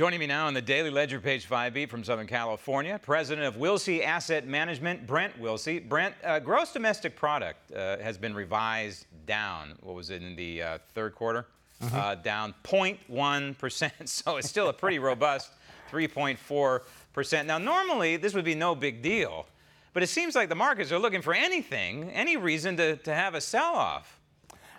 Joining me now on the Daily Ledger page 5B from Southern California, president of Wilsey Asset Management, Brent Wilsey. Brent, uh, gross domestic product uh, has been revised down. What was it in the uh, third quarter? Mm-hmm. down 0.1%. So it's still a pretty robust 3.4%. Now, normally this would be no big deal, but it seems like the markets are looking for anything, any reason to, to have a sell off.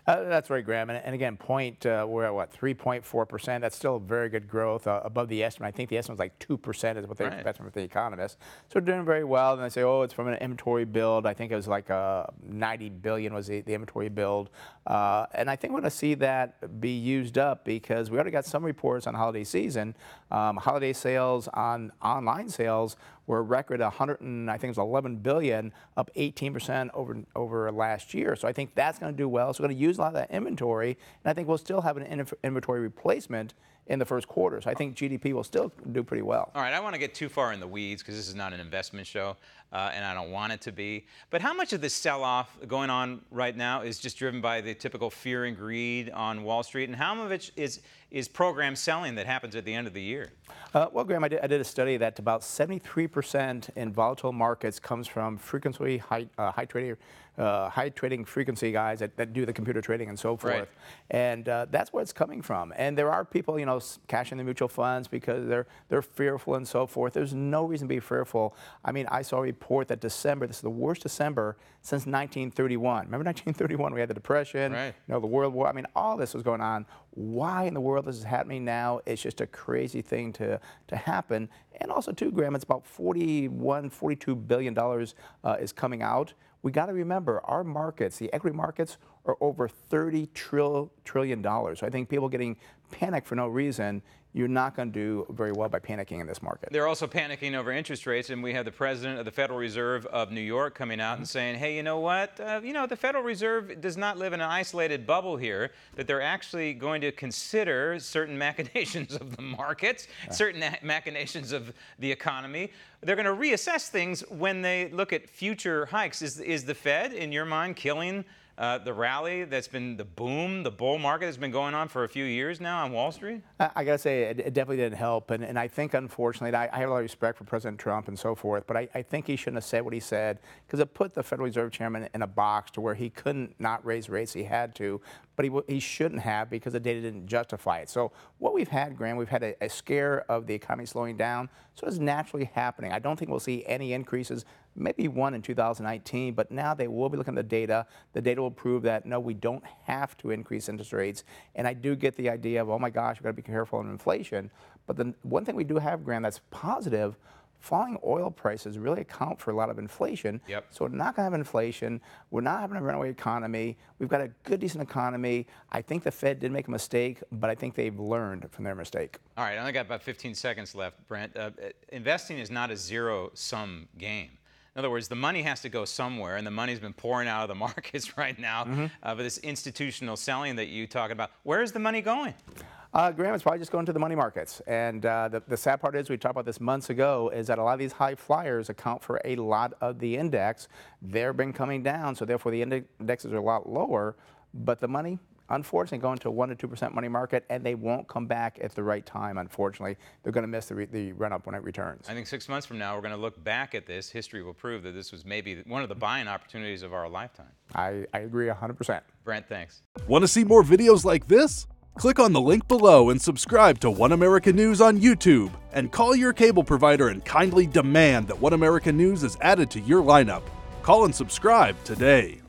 Uh, that's right, Graham. And, and again, point uh, we're at what 3.4 percent. That's still very good growth uh, above the estimate. I think the estimate was like two percent is what they right. expect from the economists. So we're doing very well. And they say, oh, it's from an inventory build. I think it was like uh, 90 billion was the, the inventory build. Uh, and I think we're going to see that be used up because we already got some reports on holiday season. Um, holiday sales on online sales were a record 100 and I think it was 11 billion, up 18% over over last year. So I think that's going to do well. So we're going to use a lot of that inventory, and I think we'll still have an inventory replacement in the first quarter. So I think GDP will still do pretty well. All right, I don't want to get too far in the weeds because this is not an investment show, uh, and I don't want it to be. But how much of this sell-off going on right now is just driven by the typical fear and greed on Wall Street, and how much of it is is program selling that happens at the end of the year? Uh, well, Graham, I did, I did, a study that about 73% in volatile markets comes from frequency high, uh, high trading uh, high trading frequency guys that, that, do the computer trading and so forth. Right. And uh, that's where it's coming from. And there are people, you know, cashing the mutual funds because they're they're fearful and so forth. There's no reason to be fearful. I mean, I saw a report that December, this is the worst December since 1931. Remember 1931? We had the Depression, right. you know, the World War. I mean, all this was going on. Why in the world this is happening now? It's just a crazy thing to to happen. And also, too, Graham, it's about 41, 42 billion dollars uh, is coming out we got to remember our markets, the equity markets, are over 30 trillion dollars. So I think people getting panicked for no reason, you're not going to do very well by panicking in this market. They're also panicking over interest rates, and we have the president of the Federal Reserve of New York coming out and saying, "Hey, you know what? Uh, you know the Federal Reserve does not live in an isolated bubble here. That they're actually going to consider certain machinations of the markets, yeah. certain machinations of the economy. They're going to reassess things when they look at future hikes. Is is the Fed, in your mind, killing?" Uh, the rally that's been the boom, the bull market that's been going on for a few years now on Wall Street? I, I got to say, it, it, definitely didn't help. And, and I think, unfortunately, I, I, have a lot of respect for President Trump and so forth, but I, I think he shouldn't have said what he said because it put the Federal Reserve Chairman in a box to where he couldn't not raise rates. He had to, but he, he shouldn't have because the data didn't justify it. So what we've had, Graham, we've had a, a scare of the economy slowing down. So it's naturally happening. I don't think we'll see any increases maybe one in 2019, but now they will be looking at the data. The data will prove that no, we don't have to increase interest rates. And I do get the idea of, oh my gosh, we've got to be careful on inflation. But the one thing we do have, Graham, that's positive falling oil prices really account for a lot of inflation. Yep. So we're not going to have inflation. We're not having a runaway economy. We've got a good, decent economy. I think the Fed did make a mistake, but I think they've learned from their mistake. All right, I only got about 15 seconds left, Brent. Uh, investing is not a zero-sum game. In other words, the money has to go somewhere, and the money's been pouring out of the markets right now. Mm-hmm. Uh, but this institutional selling that you talk about, where is the money going? Uh, Graham, it's probably just going to the money markets. And uh, the, the sad part is, we talked about this months ago, is that a lot of these high flyers account for a lot of the index. They've been coming down, so therefore the indexes are a lot lower. But the money, unfortunately, going to a 1% to 2% money market, and they won't come back at the right time, unfortunately. They're going to miss the, re- the run up when it returns. I think six months from now, we're going to look back at this. History will prove that this was maybe one of the buying opportunities of our lifetime. I, I agree 100%. Brent, thanks. Want to see more videos like this? Click on the link below and subscribe to One America News on YouTube. And call your cable provider and kindly demand that One America News is added to your lineup. Call and subscribe today.